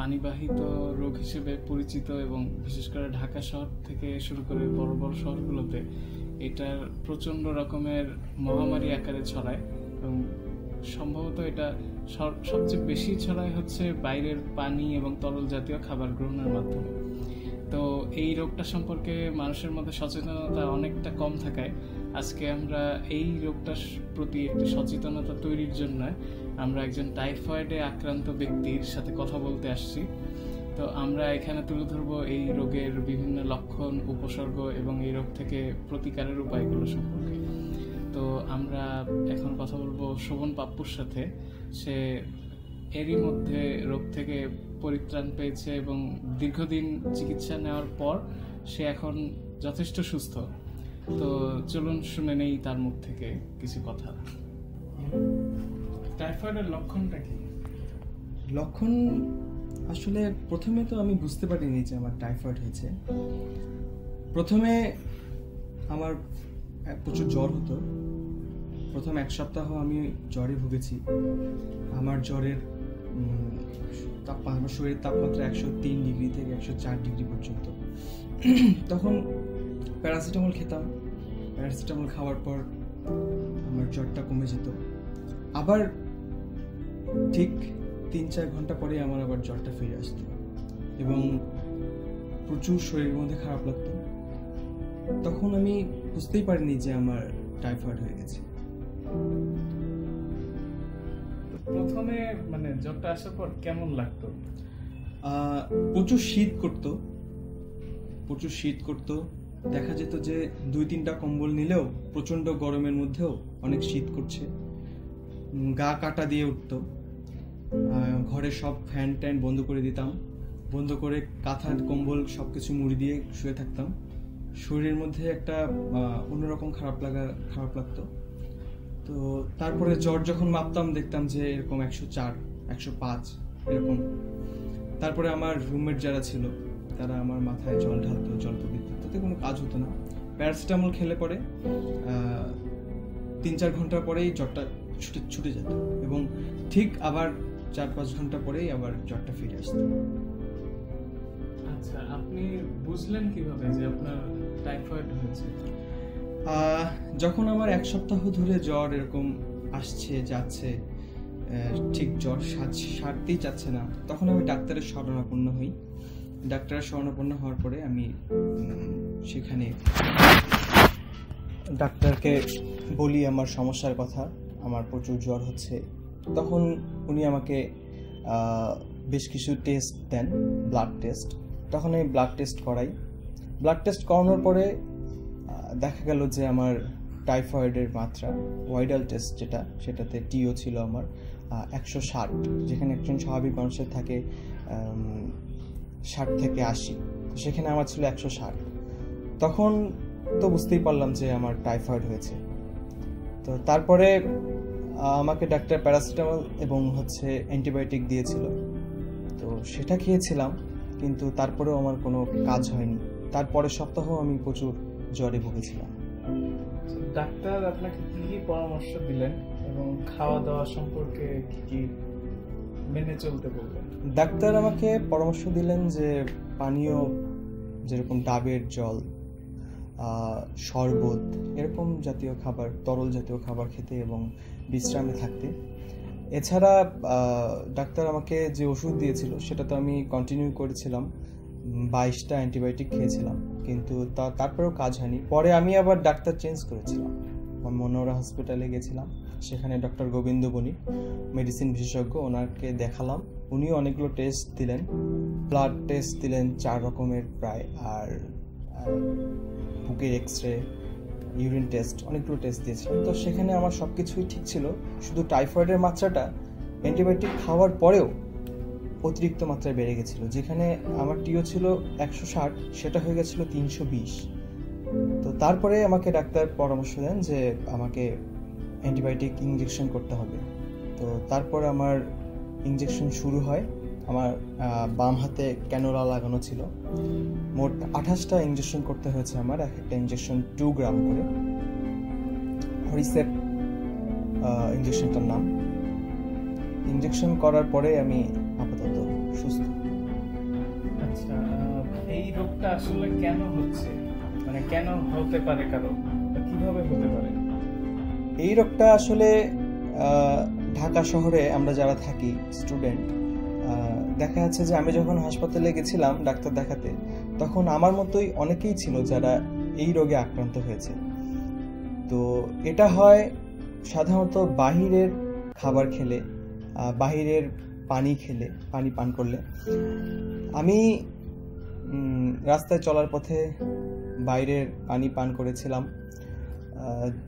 পানিবাহিত রোগ হিসেবে পরিচিত এবং বিশেষ করে ঢাকা শহর থেকে শুরু করে বড় বড় শহরগুলোতে এটার প্রচণ্ড রকমের মহামারী আকারে ছড়ায় এবং সম্ভবত এটা সব- সবচেয়ে বেশি ছড়ায় হচ্ছে বাইরের পানি এবং তরল জাতীয় খাবার গ্রহণের মাধ্যমে। তো এই রোগটা সম্পর্কে মানুষের মধ্যে সচেতনতা অনেকটা কম থাকায় আজকে আমরা এই রোগটার প্রতি একটি সচেতনতা তৈরির জন্য আমরা একজন টাইফয়েডে আক্রান্ত ব্যক্তির সাথে কথা বলতে আসছি। তো আমরা এখানে তুলে ধরবো এই রোগের বিভিন্ন লক্ষণ, উপসর্গ এবং এই রোগ থেকে প্রতিকারের উপায়গুলো সম্পর্কে। তো আমরা এখন কথা বলব শোভন পাপ্পুর সাথে। সে এরই মধ্যে রোগ থেকে পরিত্রাণ পেয়েছে এবং দীর্ঘদিন চিকিৎসা নেওয়ার পর সে এখন যথেষ্ট সুস্থ। তো চলুন শুনে নেই তার মুখ থেকে কিছু কথা। টাইফয়েডের লক্ষণটা কি? লক্ষণ আসলে প্রথমে তো আমি বুঝতে পারিনি যে আমার টাইফয়েড হয়েছে। প্রথমে আমার প্রচুর জ্বর হতো। প্রথম এক সপ্তাহ আমি জ্বরে ভুগেছি। আমার জ্বরের উম, তাপমা আমার শরীরের তাপমাত্রা একশো তিন ডিগ্রি থেকে একশো চার ডিগ্রি পর্যন্ত। তখন প্যারাসিটামল খেতাম। প্যারাসিটামল খাওয়ার পর আমার জ্বরটা কমে যেত। আবার ঠিক তিন চার ঘণ্টা পরে আমার আবার জ্বরটা ফিরে আসতো। এবং প্রচুর শরীরের মধ্যে খারাপ লাগতো। তখন আমি বুঝতেই পারিনি যে আমার টাইফয়েড হয়ে গেছে। প্রথমে মানে জ্বরটা আসার পর কেমন লাগতো? আহ, প্রচুর শীত করতো। প্রচুর শীত করতো। দেখা যেত যে দুই তিনটা কম্বল নিলেও প্রচণ্ড গরমের মধ্যেও অনেক শীত করছে। গা কাটা দিয়ে উঠতো। ঘরে সব ফ্যান ট্যান বন্ধ করে দিতাম। বন্ধ করে কাঁথা কম্বল সব কিছু মুড়ি দিয়ে শুয়ে থাকতাম। শরীরের মধ্যে একটা অন্যরকম খারাপ লাগা, খারাপ লাগতো। তো তারপরে জ্বর যখন মাপতাম, দেখতাম যে এরকম একশো চার, একশো পাঁচ, এরকম। তারপরে আমার রুমমেট যারা ছিল, তারা আমার মাথায় জল ঢালতো, জল দিত। তাতে কোনো কাজ হতো না। প্যারাসিটামল খেলে পরে তিন চার ঘণ্টা পরেই জ্বরটা ছুটে ছুটে যেত এবং ঠিক আবার চার পাঁচ ঘণ্টা পরেই আবার জ্বরটা ফিরে আসতো। আচ্ছা আপনি বুঝলেন কীভাবে যে আপনার টাইফয়েড হয়েছে? আহ, যখন আমার এক সপ্তাহ ধরে জ্বর এরকম আসছে যাচ্ছে ঠিক জ্বর সারতেই চাচ্ছে না তখন আমি ডাক্তারের শরণাপন্ন হই। ডাক্তারের শরণাপন্ন হওয়ার পরে আমি সেখানে ডাক্তারকে বলি আমার সমস্যার কথা, আমার প্রচুর জ্বর হচ্ছে। তখন উনি আমাকে বেশ কিছু টেস্ট দেন ব্লাড টেস্ট তখন আমি ব্লাড টেস্ট করাই। ব্লাড টেস্ট করানোর পরে দেখা গেল যে আমার টাইফয়েডের মাত্রা ওয়াইডাল টেস্ট যেটা, সেটাতে টিও ছিল আমার একশো ষাট, যেখানে একজন স্বাভাবিক মানুষের থাকে ষাট থেকে আশি। তো সেখানে আমার ছিল একশো ষাট। তখন তো বুঝতেই পারলাম যে আমার টাইফয়েড হয়েছে। তো তারপরে আমাকে ডাক্তার প্যারাসিটামল এবং হচ্ছে অ্যান্টিবায়োটিক দিয়েছিল। তো সেটা খেয়েছিলাম, কিন্তু তারপরেও আমার কোনো কাজ হয়নি। তারপরের সপ্তাহ আমি প্রচুর জ্বরে ভুগেছিলাম। ডাক্তার আপনাকে কি পরামর্শ দিলেন এবং খাওয়া দাওয়া সম্পর্কে কি কি মেনে চলতে বললেন ডাক্তার আমাকে পরামর্শ দিলেন যে পানীয় যেরকম ডাবের জল শরবত, এরকম জাতীয় খাবার, তরল জাতীয় খাবার খেতে এবং বিশ্রামে থাকতে। এছাড়া ডাক্তার আমাকে যে ওষুধ দিয়েছিল সেটা তো আমি কন্টিনিউ করেছিলাম বাইশটা অ্যান্টিবায়োটিক খেয়েছিলাম, কিন্তু তা, তারপরেও কাজ হয়নি। পরে আমি আবার ডাক্তার চেঞ্জ করেছিলাম। মনোরা হসপিটালে গেছিলাম। সেখানে ডক্টর গোবিন্দ বণিক মেডিসিন বিশেষজ্ঞ, ওনাকে দেখালাম। উনিও অনেকগুলো টেস্ট দিলেন। ব্লাড টেস্ট দিলেন চার রকমের প্রায়, আর আর বুকের এক্স রে ইউরিন টেস্ট অনেকগুলো টেস্ট দিয়েছিলেন। তো সেখানে আমার সব কিছুই ঠিক ছিল। শুধু টাইফয়েডের মাত্রাটা অ্যান্টিবায়োটিক খাওয়ার পরেও অতিরিক্ত মাত্রায় বেড়ে গেছিল। যেখানে আমার টিও ছিল একশো ষাট, সেটা হয়ে গেছিল তিনশো বিশ। তো তারপরে আমাকে ডাক্তার পরামর্শ দেন যে আমাকে অ্যান্টিবায়োটিক ইঞ্জেকশন করতে হবে। তো তারপর আমার ইঞ্জেকশন শুরু হয়। আমার বাম হাতে ক্যানোলা লাগানো ছিল। মোট আঠাশটা ইঞ্জেকশন করতে হয়েছে আমার। এক একটা ইঞ্জেকশন টু গ্রাম করে। হরিসেপ ইঞ্জেকশনটার নাম। ইঞ্জেকশন করার পরে আমি আপাতত সুস্থ। আচ্ছা এই রোগটা আসলে কেন হচ্ছে? মানে কেন হতে পারে কারও? কীভাবে হতে পারে? এই রোগটা আসলে ঢাকা শহরে আমরা যারা থাকি স্টুডেন্ট দেখা যাচ্ছে যে আমি যখন হাসপাতালে গেছিলাম ডাক্তার দেখাতে, তখন আমার মতোই অনেকেই ছিল যারা এই রোগে আক্রান্ত হয়েছে। তো এটা হয় সাধারণত বাহিরের খাবার খেলে বাহিরের পানি খেলে, পানি পান করলে। আমি রাস্তায় চলার পথে বাইরের পানি পান করেছিলাম।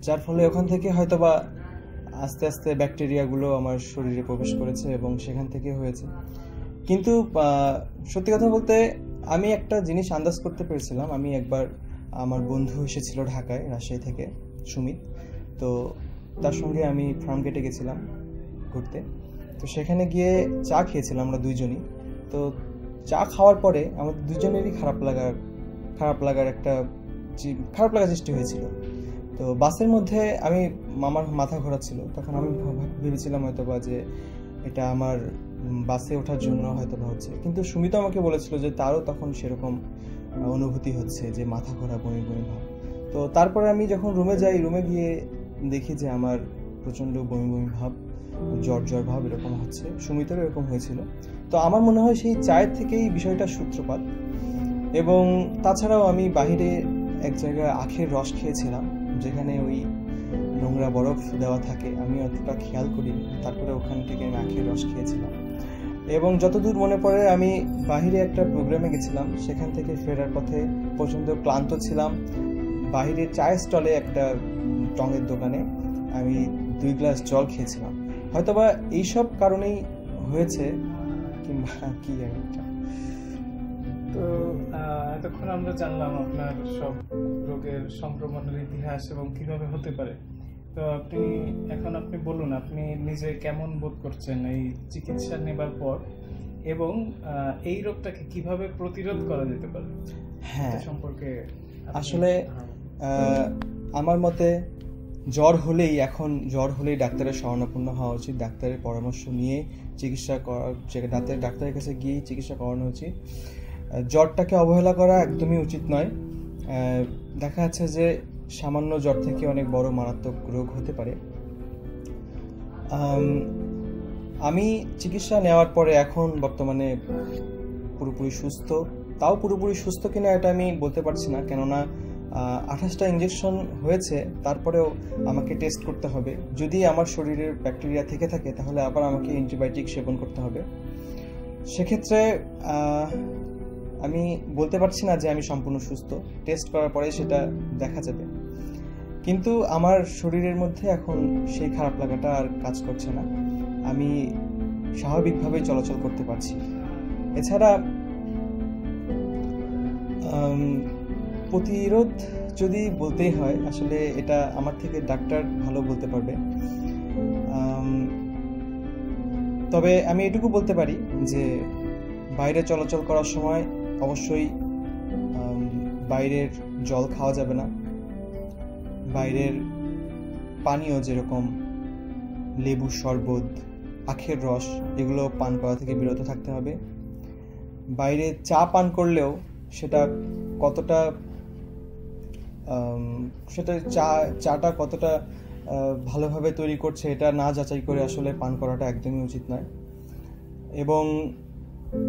যার ফলে ওখান থেকে হয়তোবা আস্তে আস্তে ব্যাকটেরিয়াগুলো আমার শরীরে প্রবেশ করেছে এবং সেখান থেকে হয়েছে। কিন্তু সত্যি কথা বলতে আমি একটা জিনিস আন্দাজ করতে পেরেছিলাম। আমি একবার আমার বন্ধু এসেছিল ঢাকায়, রাজশাহী থেকে, সুমিত। তো তার সঙ্গে আমি ফার্ম গেটে গেছিলাম ঘুরতে। তো সেখানে গিয়ে চা খেয়েছিলাম আমরা দুইজনই। তো চা খাওয়ার পরে আমাদের দুজনেরই খারাপ লাগার খারাপ লাগার একটা খারাপ লাগা সৃষ্টি হয়েছিল। তো বাসের মধ্যে আমি আমার মাথা ঘোরাচ্ছিল তখন আমি ভেবেছিলাম হয়তো বা যে এটা আমার বাসে ওঠার জন্য হয়তো বা হচ্ছে। কিন্তু সুমিতা আমাকে বলেছিল যে তারও তখন সেরকম অনুভূতি হচ্ছে যে মাথা ঘোরা বমি বমি ভাব। তো তারপরে আমি যখন রুমে যাই রুমে গিয়ে দেখি যে আমার প্রচণ্ড বমি বমি ভাব জ্বর জ্বর ভাব এরকম হচ্ছে। সুমিতেরও এরকম হয়েছিল। তো আমার মনে হয় সেই চায়ের থেকেই বিষয়টা সূত্রপাত। এবং তাছাড়াও আমি বাইরে এক জায়গায় আখের রস খেয়েছিলাম। যেখানে ওই নোংরা বরফ দেওয়া থাকে আমি অতটা খেয়াল করিনি। তারপরে ওখান থেকে আমি আখের রস খেয়েছিলাম। এবং যতদূর মনে পড়ে আমি বাহিরে একটা প্রোগ্রামে গেছিলাম। সেখান থেকে ফেরার পথে প্রচণ্ড ক্লান্ত ছিলাম। বাইরে চায়ের স্টলে একটা টঙের দোকানে আমি দুই গ্লাস জল খেয়েছিলাম। হয়তোবা এইসব কারণেই হয়েছে কিংবা কি আহ, এতক্ষণ আমরা জানলাম আপনার সব রোগের সংক্রমণের ইতিহাস এবং কীভাবে হতে পারে। তো আপনি এখন আপনি বলুন আপনি নিজে কেমন বোধ করছেন এই চিকিৎসা নেবার পর? এবং এই রোগটাকে কীভাবে প্রতিরোধ করা যেতে পারে? হ্যাঁ। সম্পর্কে আসলে হ্যাঁ। আমার মতে জ্বর হলেই এখন জ্বর হলেই ডাক্তারের শরণাপন্ন হওয়া উচিত। ডাক্তারের পরামর্শ নিয়ে চিকিৎসা করা যে ডাক্তার ডাক্তারের কাছে গিয়েই চিকিৎসা করানো উচিত। জ্বরটাকে অবহেলা করা একদমই উচিত নয়। দেখা যাচ্ছে যে সামান্য জ্বর থেকে অনেক বড় মারাত্মক রোগ হতে পারে। আমি চিকিৎসা নেওয়ার পরে এখন বর্তমানে পুরোপুরি সুস্থ। তাও পুরোপুরি সুস্থ কিনা এটা আমি বলতে পারছি না, কেননা আঠাশটা ইঞ্জেকশন হয়েছে, তারপরেও আমাকে টেস্ট করতে হবে। যদি আমার শরীরের ব্যাকটেরিয়া থেকে থাকে, তাহলে আবার আমাকে অ্যান্টিবায়োটিক সেবন করতে হবে। সেক্ষেত্রে আমি বলতে পারছি না যে আমি সম্পূর্ণ সুস্থ। টেস্ট করার পরে সেটা দেখা যাবে। কিন্তু আমার শরীরের মধ্যে এখন সেই খারাপ লাগাটা আর কাজ করছে না। আমি স্বাভাবিকভাবে চলাচল করতে পারছি। এছাড়া প্রতিরোধ যদি বলতেই হয়, আসলে এটা আমার থেকে ডাক্তার ভালো বলতে পারবে। তবে আমি এটুকু বলতে পারি যে, বাইরে চলাচল করার সময় অবশ্যই বাইরের জল খাওয়া যাবে না। বাইরের পানীয় যেরকম লেবু শরবত, আখের রস, এগুলো পান করা থেকে বিরত থাকতে হবে। বাইরে চা পান করলেও সেটা কতটা সেটা চা, চাটা কতটা ভালোভাবে তৈরি করছে এটা না যাচাই করে আসলে পান করাটা একদমই উচিত নয়। এবং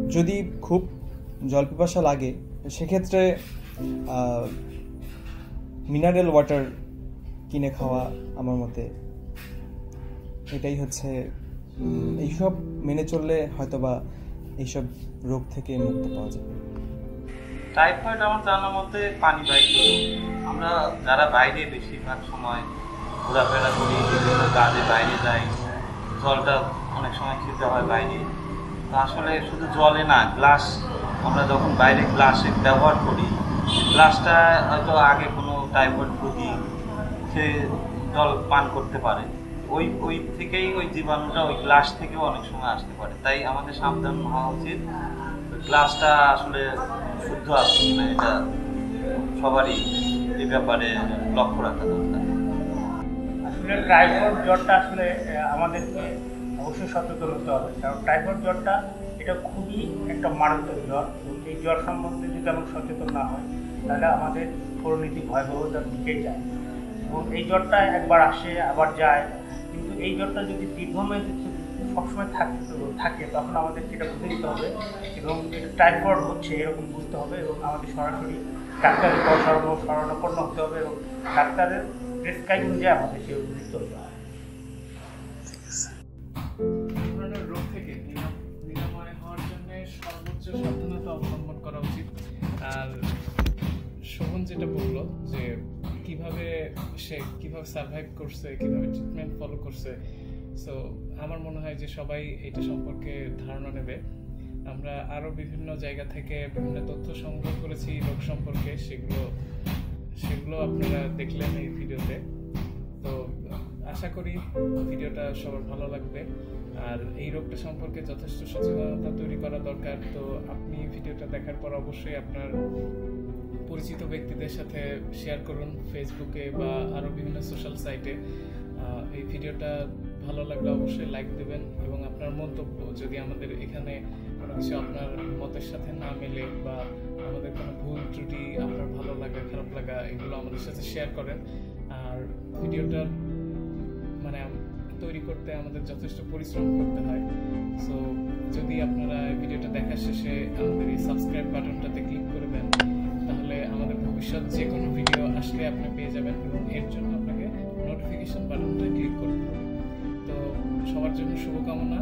যদি খুব জল পিপাসা লাগে, সেক্ষেত্রে মিনারেল ওয়াটার কিনে খাওয়া আমার মতে এটাই হচ্ছে এইসব মেনে চললে হয়তোবা এইসব রোগ থেকে মুক্ত পাওয়া যাবে টাইফয়েড আমার জানার মতে পানিবাহিত রোগ। আমরা যারা বাইরে বেশিরভাগ সময় ঘোরাফেরা করি, বিভিন্ন কাজে বাইরে যাই, জলটা অনেক সময় খেতে হয় বাইরে তো আসলে শুধু জলে না গ্লাস আমরা যখন বাইরে গ্লাসে ব্যবহার করি গ্লাসটা হয়তো আগে কোনো টাইফয়েড রোগী সে জল পান করতে পারে। ওই ওই থেকেই ওই জীবাণুটা ওই গ্লাস থেকেও অনেক সময় আসতে পারে। তাই আমাদের সাবধান হওয়া উচিত। গ্লাসটা আসলে শুদ্ধ আছে কিনা এটা সবারই এই ব্যাপারে লক্ষ্য রাখা দরকার। আসলে টাইফয়েড জ্বরটা আসলে আমাদেরকে অবশ্যই সচেতন হতে হবে। কারণ টাইফয়েড জ্বরটা এটা খুবই একটা মারাত্মক জ্বর। এই জ্বর সম্বন্ধে যদি আমরা সচেতন না হয় তাহলে আমাদের পরিণতি ভয়াবহতার দিকেই যায়। এবং এই জ্বরটা একবার আসে, আবার যায়। কিন্তু এই জ্বরটা যদি দীর্ঘমেয়াদী সবসময় থাকে থাকে, তখন আমাদের সেটা বুঝে নিতে হবে এবং এটা টাইফয়েড হচ্ছে, এরকম বুঝতে হবে এবং আমাদের সরাসরি ডাক্তারের শরণ শরণাপন্ন হতে হবে এবং ডাক্তারের প্রেসক্রাইব অনুযায়ী আমাদের সে নিতে হবে। সর্বোচ্চ সাবধানতা অবলম্বন করা উচিত। আর শোভন যেটা বলল যে কীভাবে সে কীভাবে সার্ভাইভ করছে, কীভাবে ট্রিটমেন্ট ফলো করছে। সো আমার মনে হয় যে সবাই এটা সম্পর্কে ধারণা নেবে। আমরা আরও বিভিন্ন জায়গা থেকে বিভিন্ন তথ্য সংগ্রহ করেছি রোগ সম্পর্কে, সেগুলো সেগুলো আপনারা দেখলেন এই ভিডিওতে। তো আশা করি ভিডিওটা সবার ভালো লাগবে। আর এই রোগটা সম্পর্কে যথেষ্ট সচেতনতা তৈরি করা দরকার। তো আপনি ভিডিওটা দেখার পর অবশ্যই আপনার পরিচিত ব্যক্তিদের সাথে শেয়ার করুন ফেসবুকে বা আরও বিভিন্ন সোশ্যাল সাইটে এই ভিডিওটা ভালো লাগলে অবশ্যই লাইক দেবেন এবং আপনার মন্তব্য যদি আমাদের এখানে কোনো কিছু আপনার মতের সাথে না মেলে বা আমাদের কোনো ভুল ত্রুটি আপনার ভালো লাগা, খারাপ লাগা, এগুলো আমাদের সাথে শেয়ার করেন। আর ভিডিওটা মানে তৈরি করতে আমাদের যথেষ্ট পরিশ্রম করতে হয়। সো যদি আপনারা ভিডিওটা দেখার শেষে আমাদের এই সাবস্ক্রাইব বাটনটাতে ক্লিক করে দেন, তাহলে আমাদের ভবিষ্যৎ যে কোনো ভিডিও আসলে আপনি পেয়ে যাবেন এবং এর জন্য আপনাকে নোটিফিকেশন বাটনটা ক্লিক করতে হবে। তো, সবার জন্য শুভকামনা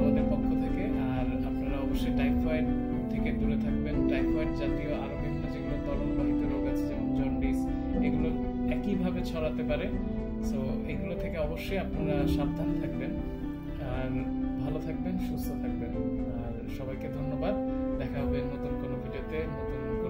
আমাদের পক্ষ থেকে, আর আপনারা অবশ্যই টাইফয়েড থেকে দূরে থাকবেন। টাইফয়েড জাতীয় আরও বিভিন্ন যেগুলো তরলবাহিত রোগ আছে, যেমন জন্ডিস এগুলো একইভাবে ছড়াতে পারে। সো এগুলো থেকে অবশ্যই আপনারা সাবধান থাকবেন। আর ভালো থাকবেন, সুস্থ থাকবেন। আর সবাইকে ধন্যবাদ। দেখা হবে নতুন কোনো ভিডিওতে, নতুন